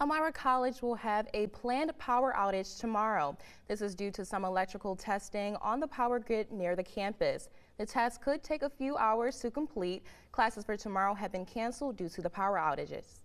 Elmira College will have a planned power outage tomorrow. This is due to some electrical testing on the power grid near the campus. The test could take a few hours to complete. Classes for tomorrow have been canceled due to the power outages.